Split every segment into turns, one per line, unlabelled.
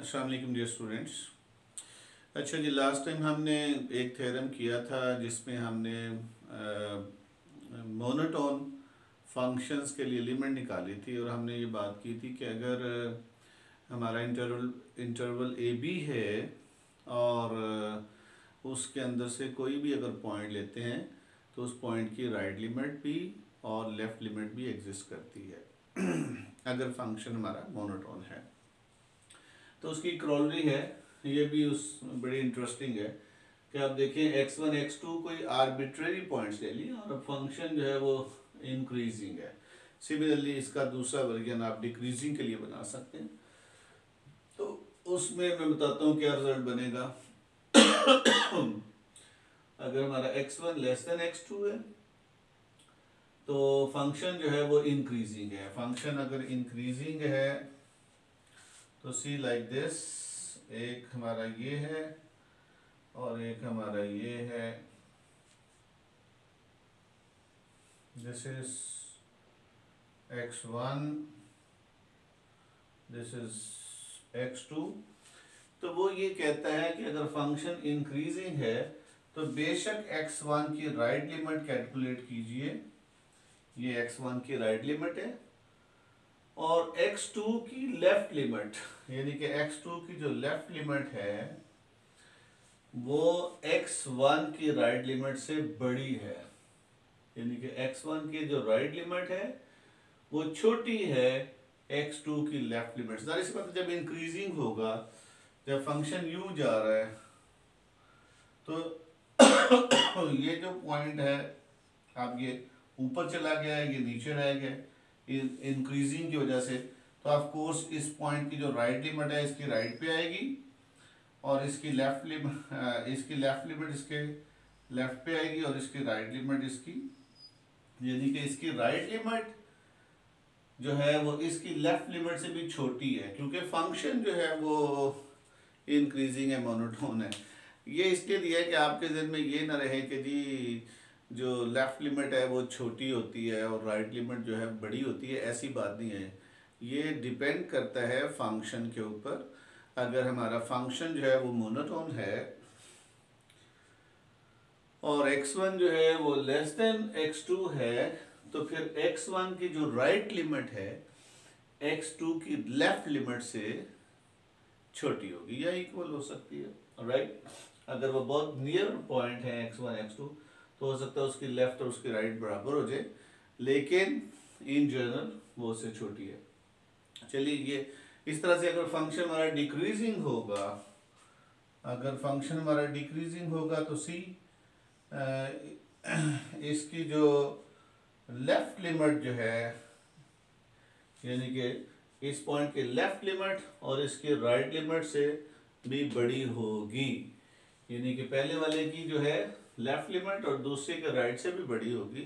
Aslam dear students अच्छा जी last time हमने एक थ्योरम किया था जिसमें हमने मोनोटोन फ़ंक्शंस के लिए लिमिट निकाली थी और हमने ये बात की थी कि अगर हमारा इंटरवल इंटरवल ए बी है और उसके अंदर से कोई भी अगर पॉइंट लेते हैं तो उस पॉइंट की राइट right लिमिट भी और लेफ़्ट लिमिट भी एग्जिस्ट करती है। अगर फ़ंक्शन हमारा मोनोटोन है। तो उसकी क्रॉलरी है, ये भी उस बड़ी इंटरेस्टिंग है कि आप देखें एक्स वन एक्स टू कोई आर्बिट्रेरी पॉइंट्स ले लिए और फ़ंक्शन जो है वो इंक्रीजिंग है। सिमिलरली इसका दूसरा वर्जन आप डिक्रीजिंग के लिए बना सकते हैं। तो उसमें मैं बताता हूँ क्या रिज़ल्ट बनेगा। अगर हमारा x one less than x two है तो फ़ंक्शन जो है वो इंक्रीजिंग है। फ़ंक्शन अगर इंक्रीजिंग है तो सी लाइक दिस एक हमारा ये है और एक हमारा ये है। This is x one this is x two तो वो ये कहता है कि अगर फ़ंक्शन इंक्रीजिंग है तो बेशक एक्स वन की राइट लिमिट कैलकुलेट कीजिए। ये एक्स वन की राइट लिमिट है। और x2 की लेफ़्ट लिमिट यानी कि x2 की जो लेफ़्ट लिमिट है, वो x1 की राइट लिमिट से बड़ी है। यानी कि x1 की जो राइट लिमिट है, वो छोटी है x2 की लेफ़्ट लिमिट ज़ाहिर सी बात जब इंक्रीजिंग होगा, जब फ़ंक्शन यू जा रहा है तो ये जो पॉइंट है आप ये ऊपर चला गया है, ये नीचे रह गया इंक्रीजिंग की वजह से तो ऑफ़ कोर्स इस पॉइंट की जो राइट लिमिट है, इसकी राइट पे आएगी, और इसकी लेफ़्ट लिमिट इसकी लेफ़्ट लिमिट इसके लेफ़्ट पे आएगी, और इसकी राइट लिमिट इसकी, यानी कि इसकी राइट लिमिट जो है, वो इसकी लेफ़्ट लिमिट से भी छोटी है, क्योंकि फ़ंक्शन जो है, वो इंक्रीजिंग है मोनोटोन है। ये इसके लिए कि आपके जहन में ये ना रहे कि जी जो लेफ़्ट लिमिट है वो छोटी होती है और राइट right लिमिट जो है बड़ी होती है, ऐसी बात नहीं है ये डिपेंड करता है फ़ंक्शन के ऊपर अगर हमारा फ़ंक्शन जो है वो मोनोटोन है और x1 जो है वो लेस देन x2 है तो फिर x1 की जो राइट right लिमिट है x2 की लेफ़्ट लिमिट से छोटी होगी या इक्वल हो सकती है राइट right? अगर वो बहुत नियर पॉइंट है x1 x2 तो हो सकता है उसकी लेफ़्ट और उसकी राइट बराबर हो जाए, लेकिन इन जनरल वो उससे छोटी है। चलिए, ये इस तरह से अगर फ़ंक्शन हमारा डिक्रीजिंग होगा, अगर फ़ंक्शन हमारा डिक्रीजिंग होगा तो सी इसकी जो लेफ़्ट लिमिट जो है, यानी कि इस पॉइंट के लेफ़्ट लिमिट और इसके राइट लिमिट से भी बड़ी होगी। यानी कि पहले वाले की जो है लेफ़्ट लिमिट और दूसरे के राइट से भी बड़ी होगी।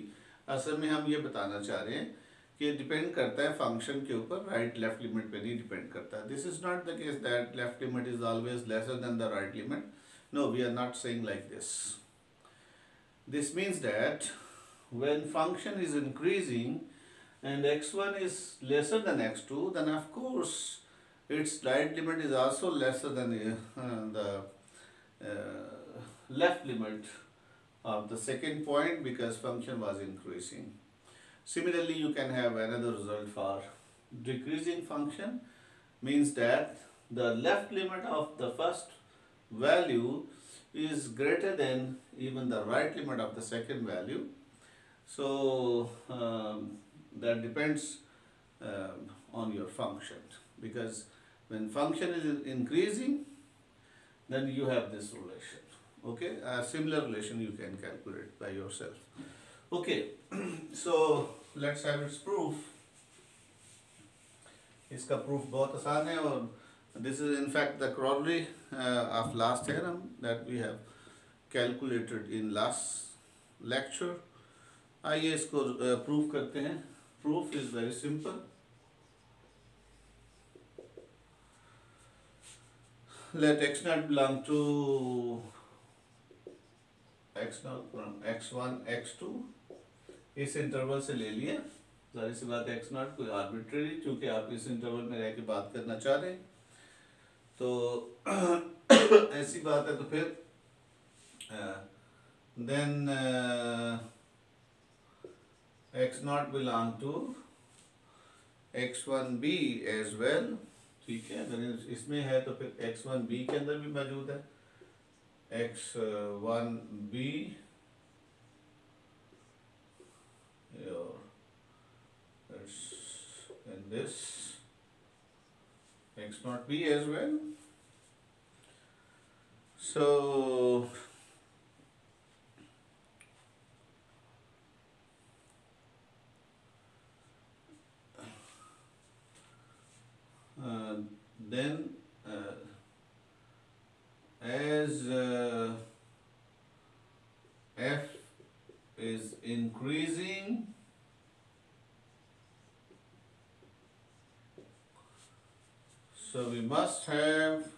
असल में हम ये बताना चाह रहे हैं कि डिपेंड करता है फ़ंक्शन के ऊपर राइट लेफ़्ट लिमिट पे नहीं डिपेंड करता। This is not the case that left limit is always lesser than the right limit no we are not saying like this means that when function is increasing and x1 is lesser than x2 then of course its right limit is also lesser than uh, the uh, left limit. Of the second point because function was increasing. Similarly, you can have another result for decreasing function means that the left limit of the first value is greater than even the right limit of the second value. So um, that depends um, on your function because when function is increasing then you have this relation okay a similar relation you can calculate by yourself okay so let's have its proof इसका proof बहुत आसान है और this is in fact the corollary uh, of last theorem that we have calculated in last lecture आइए इसको proof uh, करते हैं proof is very simple let x naught belong to x naught x one x two इस interval से ले लिया सी बात x not कोई आर्बिट्रेरी क्योंकि आप इस इंटरवल में रह के बात करना चाह रहे हैं। तो ऐसी बात है तो फिर then x naught belong to x one b as well ठीक है, अगर इसमें है तो फिर एक्स वन बी के अंदर भी मौजूद है। x1b your that's and this. X not b as well. So uh, then uh, as uh, f is increasing so we must have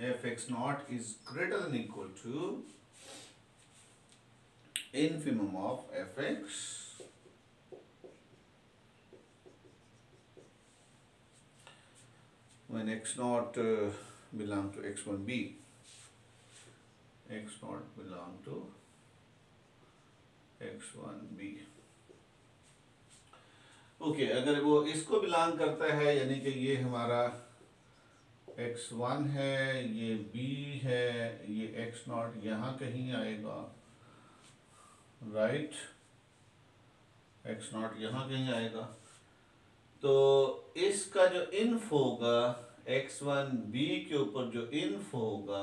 fx naught is greater than equal to infimum of fx when x naught uh, belong to x1b x naught belong to x1b okay okay, अगर वो इसको belong करता है यानी कि ये हमारा x one है ये बी है ये एक्स नॉट यहाँ कहीं आएगा राइट एक्स नॉट यहाँ कहीं आएगा। तो इसका जो इन्फ होगा एक्स वन बी के ऊपर जो इन्फ होगा,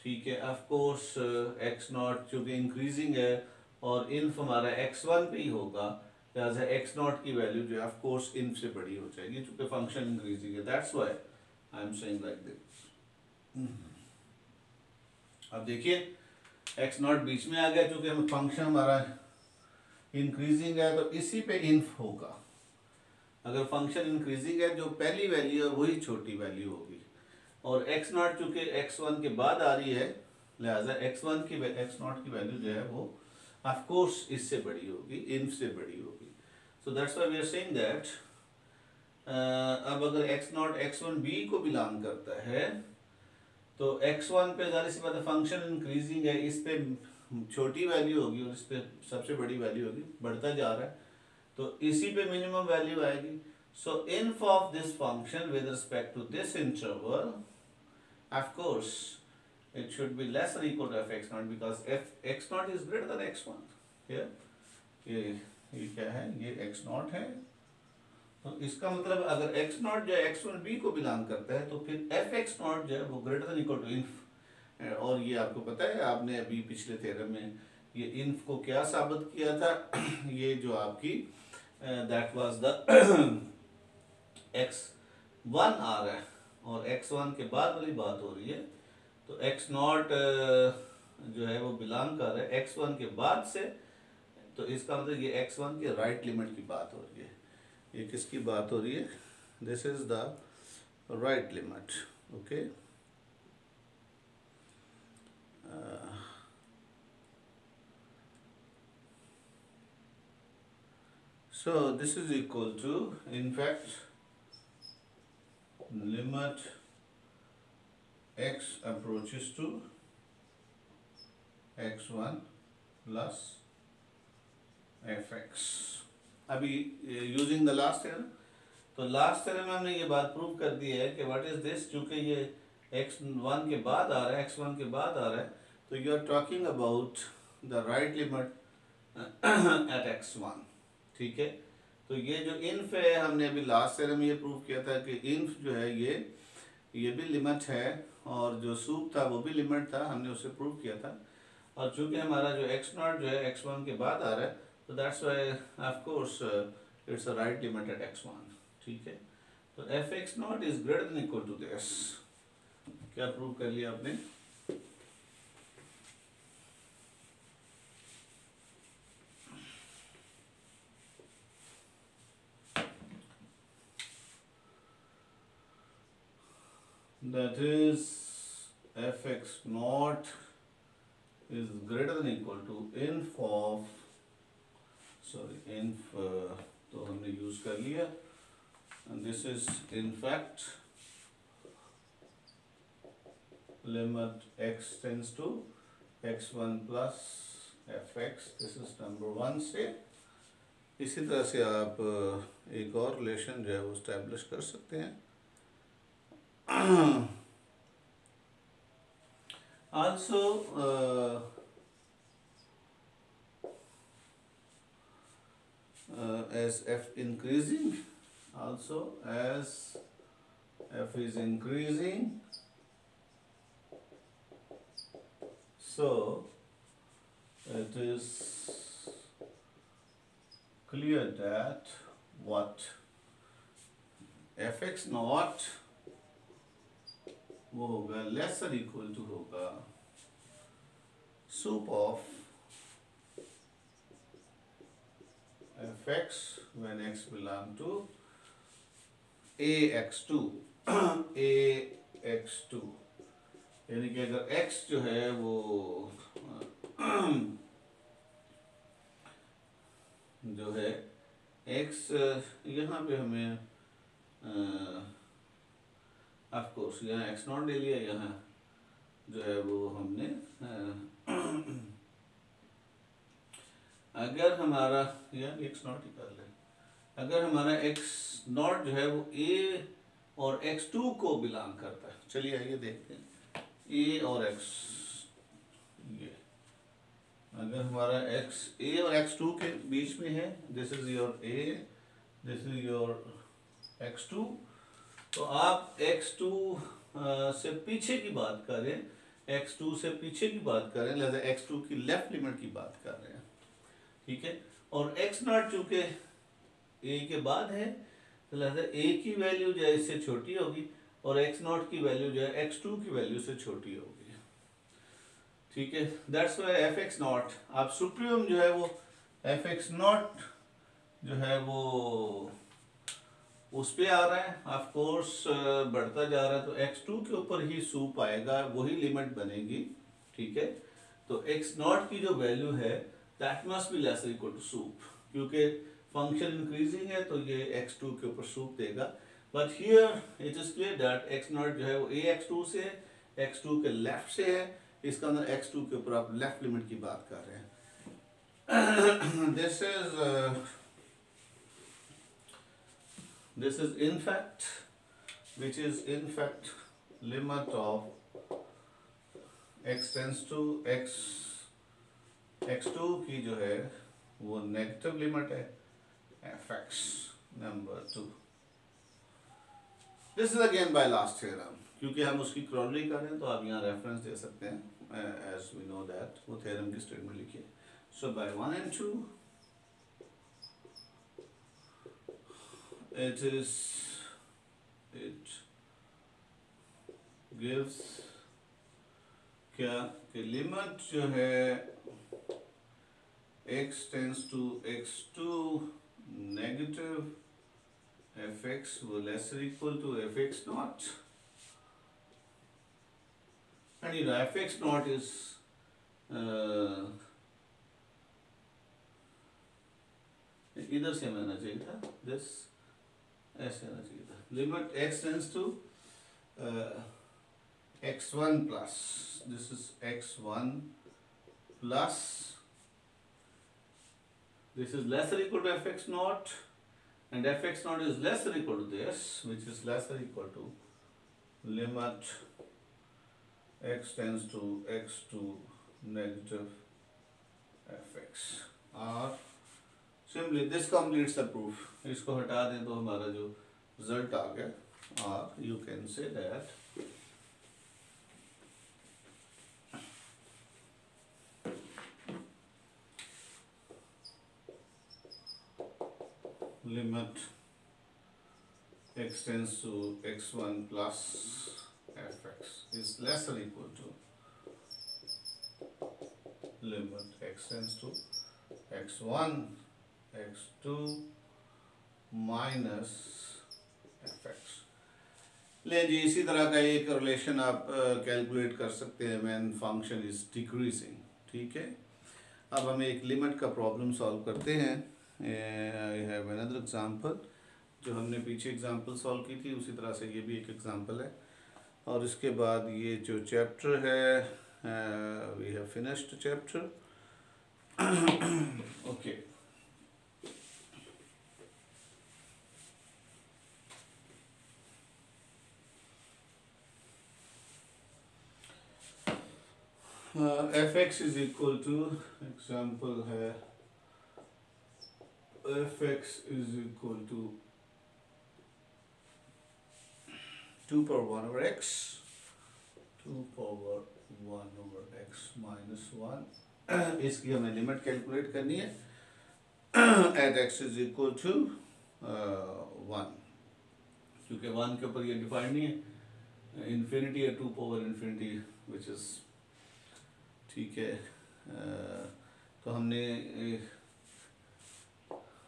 ठीक है ऑफ़ कोर्स एक्स नॉट चूँकि इंक्रीजिंग है, और इन्फ हमारा एक्स वन भी होगा, लिहाजा एक्स नॉट की वैल्यू जो है ऑफ़ कोर्स इन्फ से बड़ी हो जाएगी, चूँकि फ़ंक्शन इंक्रीजिंग है। That's why I am saying like this अब देखिए एक्स नॉट बीच में आ गया हम फ़ंक्शन हमारा इंक्रीजिंग है तो इसी पे इन्फ होगा। अगर फ़ंक्शन इंक्रीजिंग है, जो पहली वैल्यू है, वही छोटी वैल्यू होगी। और एक्स नॉट चूँकि एक्स वन के बाद आ रही है, लिहाजा एक्स वन की एक्स नॉट की वैल्यू जो है, वो ऑफ़ कोर्स इससे बड़ी होगी इन्फ से बड़ी होगी। So that's why we are saying that अब अगर x naught x one b को बिलोंग करता है तो x1 पे ज़ाहिर सी बात है फ़ंक्शन इंक्रीजिंग है, इस पे छोटी वैल्यू होगी और इस पे सबसे बड़ी वैल्यू होगी, बढ़ता जा रहा है। तो इसी पे मिनिमम वैल्यू आएगी। So inf of this function with respect to this interval of course it should be less or equal to f naught f, x naught is greater than x here, ये ये क्या है? ये x naught है। तो इसका मतलब अगर x नॉट जो है एक्स वन बी को बिलोंग करता है तो फिर एफ़ एक्स नॉट जो है वो greater than equal to inf और ये आपको पता है, आपने अभी पिछले थेरम में ये इन्फ को क्या साबित किया था? ये जो आपकी that was the x one आ रहा है। और एक्स वन के बाद वाली बात हो रही है तो एक्स नॉट जो है वो बिलोंग कर रहा है। एक्स वन के बाद से तो इसका मतलब ये एक्स वन के राइट लिमिट की बात हो रही है। ये किसकी बात हो रही है? This is the right limit okay so this is equal to in fact limit x approaches to x one plus f x अभी यूजिंग द लास्ट थ्योरम तो लास्ट थ्योरम में हमने ये बात प्रूव कर दी है कि व्हाट इज़ दिस चूँकि ये एक्स वन के बाद आ रहा है एक्स वन के बाद आ रहा है तो you are talking about the right limit at x one ठीक है? तो ये जो इन्फ है, हमने अभी लास्ट थ्योरम में ये प्रूव किया था कि इन्फ जो है ये ये भी लिमिट है, और जो सूप था वो भी लिमिट था, हमने उसे प्रूव किया था। और चूँकि हमारा जो एक्स नॉट जो है एक्स वन के बाद आ रहा है So that's why of course uh, it's a right limit at x1 ठीक है तो F X naught is greater than equal to this क्या प्रूव कर लिया आपने that is fx naught is greater than equal to inf of sorry inf uh, तो हमने use कर लिया। And this is in fact limit x tends to x one plus f x this is number one से। इसी तरह से आप uh, एक और रिलेशन जो है वो स्टैब्लिश कर सकते हैं। Also uh, uh, as f increasing also as f is increasing so it is clear that what fx naught वो होगा लेसर इक्वल टू होगा soup of to a x two a x two यानी कि अगर x जो है वो, जो है, x, यहाँ पे हमें ऑफ़ कोर्स यहाँ एक्स नॉट ले लिया यहाँ जो है वो हमने अगर हमारा यहाँ एक्स नॉट कर ले। अगर हमारा एक्स नॉट जो है वो ए और एक्स टू को बिलोंग करता है। चलिए आइए देखते हैं। ए और एक्स ये। अगर हमारा एक्स ए और एक्स टू के बीच में है this is your a this is your x two तो आप एक्स टू से पीछे की बात करें एक्स टू से पीछे की बात करें, लिहाजा एक्स टू की लेफ़्ट लिमिट की बात कर रहे हैं। ठीक है? और x नॉट चूँकि a के बाद है तो लिहाजा a की वैल्यू जो है इससे छोटी होगी और x नॉट की वैल्यू जो है x2 की वैल्यू से छोटी होगी। ठीक है? That's why f x naught आप सुप्रीम जो है वो एफ़ एक्स नॉट जो है वो, उस पर आ रहा है। ऑफ़ कोर्स बढ़ता जा रहा है तो x2 के ऊपर ही सूप आएगा, वही लिमिट बनेगी। ठीक है? तो x नॉट की जो वैल्यू है that must be less equal to sup क्योंकि फ़ंक्शन इंक्रीजिंग है तो ये x2 के ऊपर सूप देगा। But here it is clear that x naught जो है वो a x2 से है x2 के लेफ़्ट से है। इसका अंदर x2 के ऊपर आप लेफ़्ट लिमिट की बात कर रहे हैं। This is this is in fact, which is in fact limit of x tends to x x2 की जो है, वो नेगेटिव लिमिट है f x number two this is again by last theorem क्योंकि हम उसकी क्रॉनरी कर रहे हैं तो आप यहाँ रेफरेंस दे सकते हैं एज वी नो दैट वो थ्योरम की स्टेटमेंट लिखिए so by one and two it is, it gives क्या, कि लिमिट जो है x tends to x2 negative fx will lesser equal to fx naught and you know fx naught is uh, इधर से आना चाहिए था this ऐसे आना चाहिए था limit X tends to X one plus this is X one plus this is lesser equal to fx naught and fx naught is lesser equal to this which is lesser equal to limit x tends to x to negative fx or simply this completes the proof इसको हटा दें तो हमारा जो result आ गया और you can say that limit x tends to x1 plus fx is less than equal to limit x tends to x1 x2 minus f x ले जी इसी तरह का एक रिलेशन आप कैलकुलेट uh, कर सकते हैं व्हेन फ़ंक्शन इज़ डिक्रीजिंग ठीक है? अब हमें एक लिमिट का प्रॉब्लम सॉल्व करते हैं। आई हैव अनदर एग्जांपल जो हमने पीछे एग्जांपल सॉल्व की थी, उसी तरह से ये भी एक एग्जांपल है। और इसके बाद ये जो चैप्टर है we have finished chapter okay f x is equal to example है x is equal to two power one over x two power one over x minus one इसकी हमें लिमिट कैलकुलेट करनी है। At x is equal to one क्योंकि one के ऊपर ये defined नहीं है। इन्फिनिटी है two power infinity which is ठीक है। तो हमने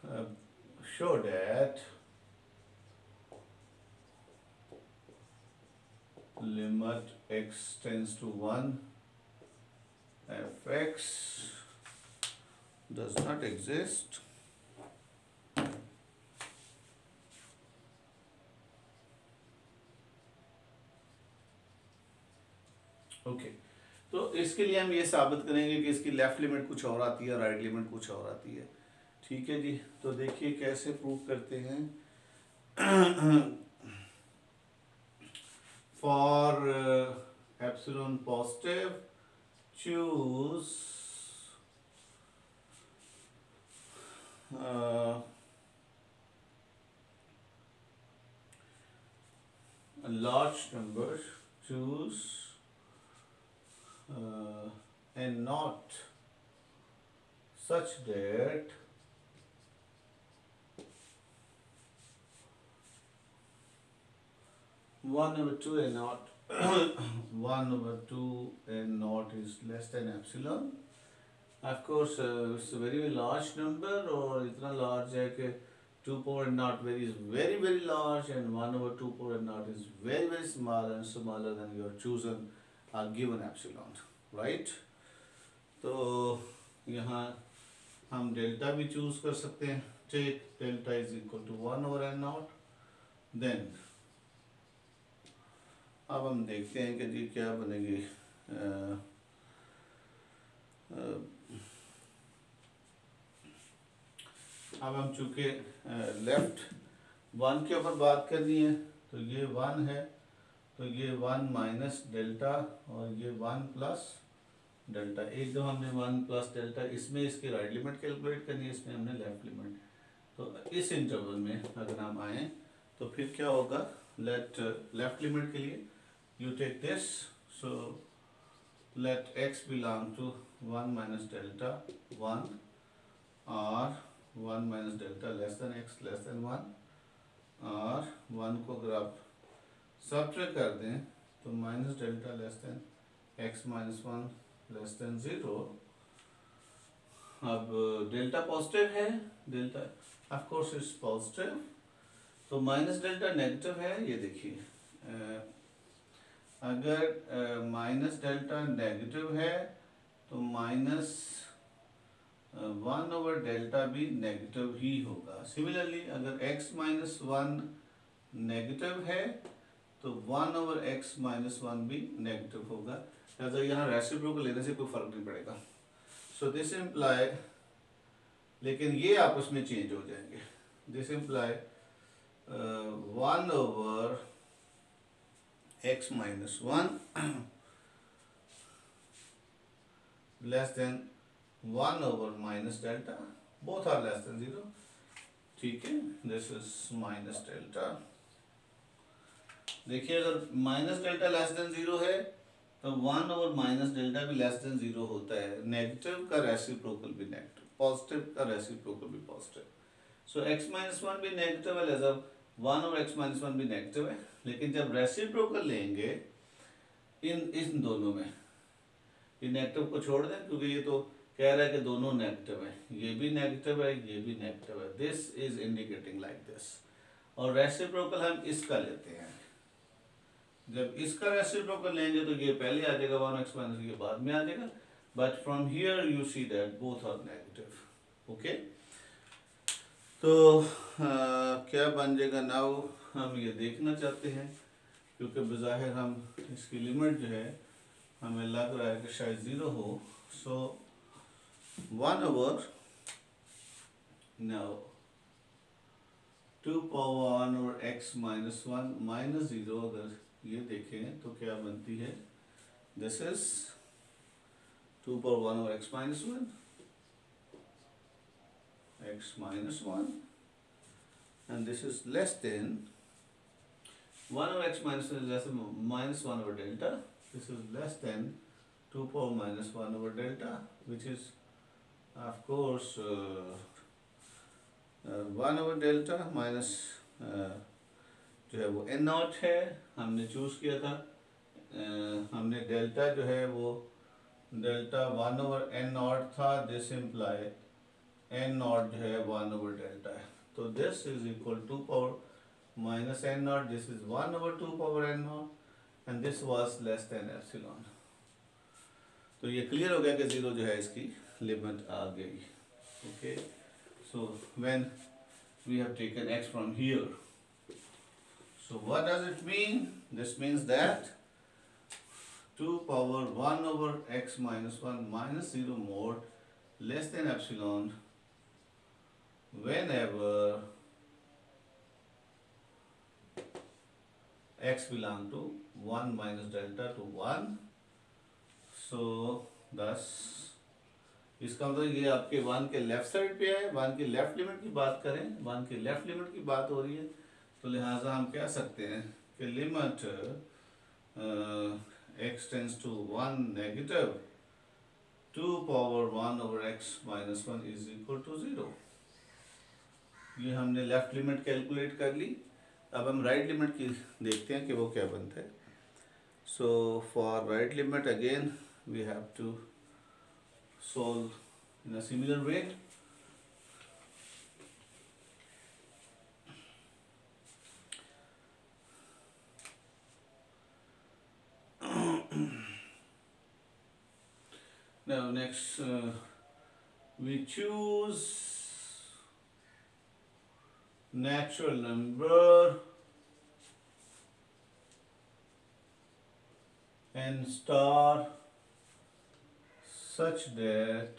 show that limit x tends to one f x does not exist. Okay. तो इसके लिए हम ये साबित करेंगे कि इसकी लेफ़्ट लिमिट कुछ और आती है राइट लिमिट कुछ और आती है। ठीक है जी तो देखिए कैसे प्रूव करते हैं। For epsilon positive choose large number choose and not such that one over two and not one over two and not is less than epsilon. Of course, uh, it's a very, very large number or इतना large है कि two power not very is very very large and one over two power not is very very small and smaller than your chosen are given epsilon right तो यहाँ हम delta भी choose कर सकते हैं take delta is equal to one over n naught then अब हम देखते हैं कि जी क्या बनेगी। अब हम चूँकि लेफ़्ट वन के ऊपर बात करनी है तो ये वन है तो ये वन माइनस डेल्टा और ये वन प्लस डेल्टा एक दो हमने वन प्लस डेल्टा इसमें इसकी राइट लिमिट कैलकुलेट करनी है, इसमें हमने लेफ़्ट लिमिट तो इस इंटरवल में अगर हम आए तो फिर क्या होगा? लेट लेफ़्ट लिमिट के लिए you take this so let x belong to one minus delta one और one minus delta less than x less than one और वन को अगर आप सब्ट्रैक्ट कर दें तो minus delta less than x minus one less than zero अब delta positive है delta of course is positive तो माइनस डेल्टा नेगेटिव है, ये देखिए अगर माइनस डेल्टा नेगेटिव है तो माइनस वन ओवर डेल्टा भी नेगेटिव ही होगा। सिमिलरली अगर एक्स माइनस वन नेगेटिव है तो one over x minus one भी नेगेटिव होगा। लिहाजा यहाँ रेसिप्रो को लेने से कोई फ़र्क नहीं पड़ेगा। सो दिस इम्प्लाई लेकिन ये आपस में चेंज हो जाएँगे। This imply one over x minus one less than one over minus delta both are less than zero ठीक है दिस इज़ माइनस डेल्टा देखिए, अगर minus delta less than zero है तो वन ओवर माइनस डेल्टा भी less than zero होता है। Negative का रेसिप्रोकल भी नेगेटिव पॉजिटिव का रेसिप्रोकल भी positive so x minus one भी नेगेटिव है लेजा वन और एक्स माइनस वन भी नेगेटिव है, लेकिन जब रेसिप्रोकल लेंगे, इन इन दोनों में, ये नेगेटिव को छोड़ दें, क्योंकि ये तो कह रहा है कि दोनों नेगेटिव है। ये भी नेगेटिव है, ये भी नेगेटिव है। This is indicating like this और रेसिप्रोकल हम इसका लेते हैं। जब इसका रेसिप्रोकल लेंगे तो ये पहले आ जाएगा वन एक्स माइनस, ये बाद में आ जाएगा। But from here you see that both are negative. Okay? तो आ, क्या बन जाएगा? नाउ हम ये देखना चाहते हैं क्योंकि बज़ाहिर हम इसकी लिमिट जो है हमें लग रहा है कि शायद ज़ीरो हो। So one over now two power one over x minus one minus zero अगर ये देखें तो क्या बनती है? This is two power one over x minus one x minus 1 and this is less than 1 over x minus 1 is less than minus 1 over delta this is less than 2 power minus 1 over delta which is of course uh, uh, 1 over delta minus uh, जो है वो N not है हमने choose किया था uh, हमने delta जो है वो delta one over n naught था दिस इम्प्लाई एन नॉट जो है वन ओवर डेल्टा है। तो this is equal to power minus n naught this is one over two power n naught and this was less than epsilon तो ये clear हो गया कि ज़ीरो जो है इसकी लिमिट आ गई। Okay so when we have taken x from here, so what does it mean? This means that 2 power 1 over x minus 1 minus 0 mod less than epsilon whenever x belong to 1 minus delta to 1 so thus इसका मतलब ये आपके one के left side पे है one की left limit की बात करें वन की लेफ़्ट लिमिट की बात हो रही है तो लिहाजा हम कह सकते हैं कि limit x tends to one negative two power one over x minus one is equal to zero ये हमने लेफ़्ट लिमिट कैलकुलेट कर ली। अब हम राइट right लिमिट की देखते हैं कि वो क्या बनता है। So for right limit again we have to solve in a similar way uh, we choose natural number n star such that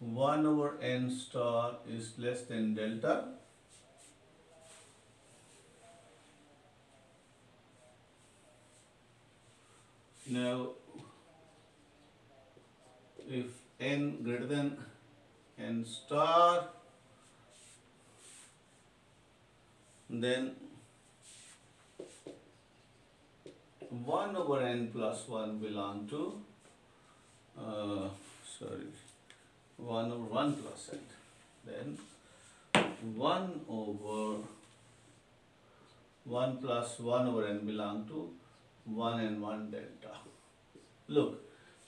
1 over n star is less than delta. Now if n greater than n star then 1 over n plus 1 belong to uh, sorry 1 over 1 plus n then 1 over 1 plus 1 over n belong to 1 and 1 delta look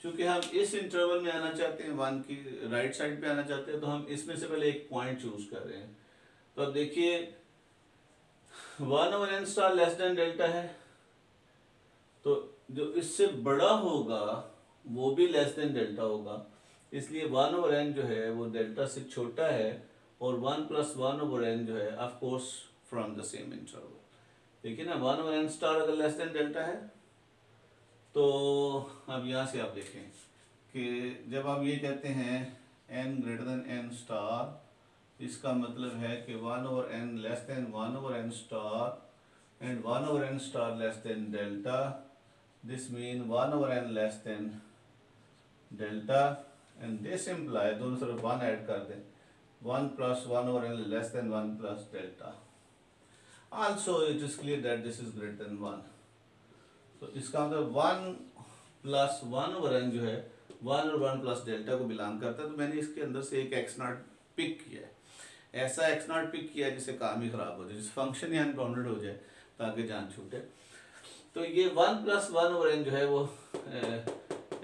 चूँकि हम इस interval में आना चाहते हैं one की right side पे आना चाहते हैं तो हम इसमें से पहले एक पॉइंट चूज़ कर रहे हैं तो देखिए one over n star less than delta है। तो जो इससे बड़ा होगा, वो भी लेस देन डेल्टा होगा। इसलिए वन ओवर एन जो है, वो डेल्टा से छोटा है और one plus one over n जो है of course from the same interval देखिए ना, वन ओवर एन स्टार अगर लेस देन डेल्टा है तो अब यहाँ से आप देखें कि जब आप ये कहते हैं n greater than n star इसका मतलब है कि one over n less than one over n star and one over n star less than delta this mean one over n less than delta and this imply दोनों तरफ़ one add कर दें। One plus one over n less than one plus delta also, it is clear that this is greater than one तो इसका मतलब one plus one over n जो है one और वन प्लस डेल्टा को belong करता है। तो मैंने इसके अंदर से एक एक्स नॉट पिक किया है। ऐसा एक्स नॉट पिक किया जिससे काम ही खराब हो जाए, जिस फ़ंक्शन ही अनबाउंडेड हो जाए, ताकि जान छूटे। तो ये one plus one over n जो है वो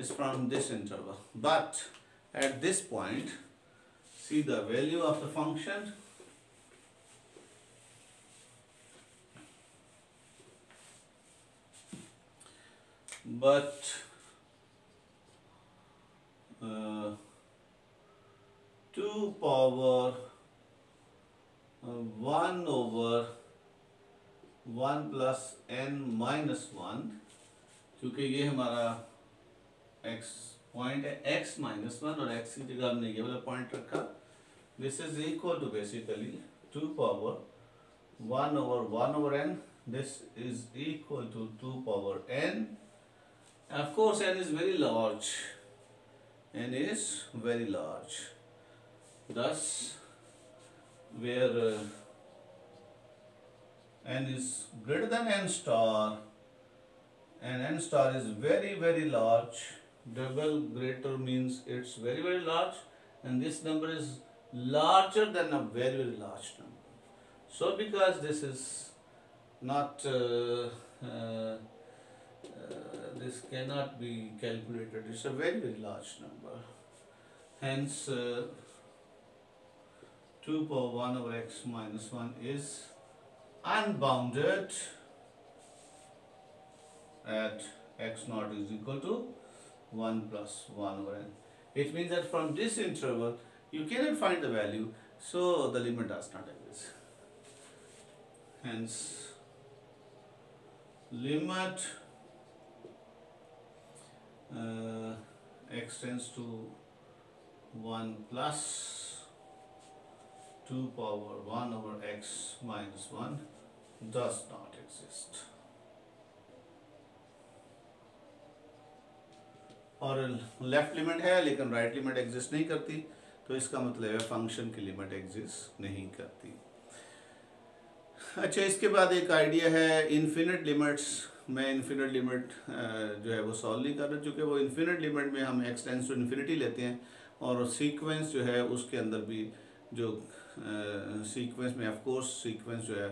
is from this interval but at this point see the value of the function but two power one over one plus n minus one, क्योंकि ये हमारा एक्स पॉइंट है x minus one और x की जगह हमने ये वाला पॉइंट रखा। This is equal to basically two power one over one over n this is equal to 2 power n. Of course, n is very large. n is very large. Thus where uh, n is greater than n star and n star is very very large. Double greater means it's very very large and this number is larger than a very very large number. So because this is not uh, uh, this cannot be calculated it's a very very large number. Hence uh, 2 power 1 over x minus 1 is unbounded at x naught is equal to 1 plus 1 over n. It means that from this interval you cannot find the value so the limit does not exist. Hence limit uh, to 1 plus 2 power 1 over x minus 1 does not exist. और left limit है, लेकिन right limit exist नहीं करती तो इसका मतलब है function की लिमिट एग्जिस्ट नहीं करती अच्छा इसके बाद एक आइडिया है इन्फिनिट लिमिट्स मैं इन्फिनिट लिमिट जो है वो सॉल्व नहीं कर रहा चूँकि वो इन्फिनिट लिमिट में हम एक्सटेंस टू इन्फिनिटी लेते हैं, और सीक्वेंस जो है उसके अंदर भी जो सीक्वेंस में ऑफ़ कोर्स सीक्वेंस जो है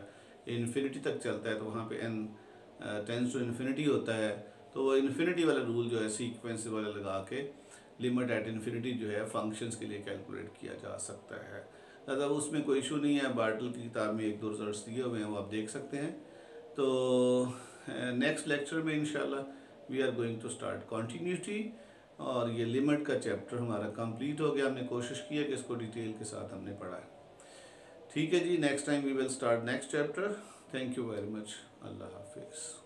इन्फिनिटी तक चलता है तो वहाँ पे एन टेंस टू इन्फिनिटी होता है तो वो इन्फिनिटी वाला रूल जो है सीक्वेंस वाला लगा के लिमिट एट इन्फिनिटी जो है फ़ंक्शंस के लिए कैलकुलेट किया जा सकता है। अगर उसमें कोई इशू नहीं है बार्टल की किताब में एक दो रिज़ल्ट दिए हुए हैं, वो आप देख सकते हैं। तो नेक्स्ट लेक्चर में इंशाल्लाह we are going to start continuity और ये लिमिट का चैप्टर हमारा कंप्लीट हो गया, हमने कोशिश की है कि इसको डिटेल के साथ हमने पढ़ा है ठीक है जी next time we will start next chapter thank you very much अल्लाह हाफिज़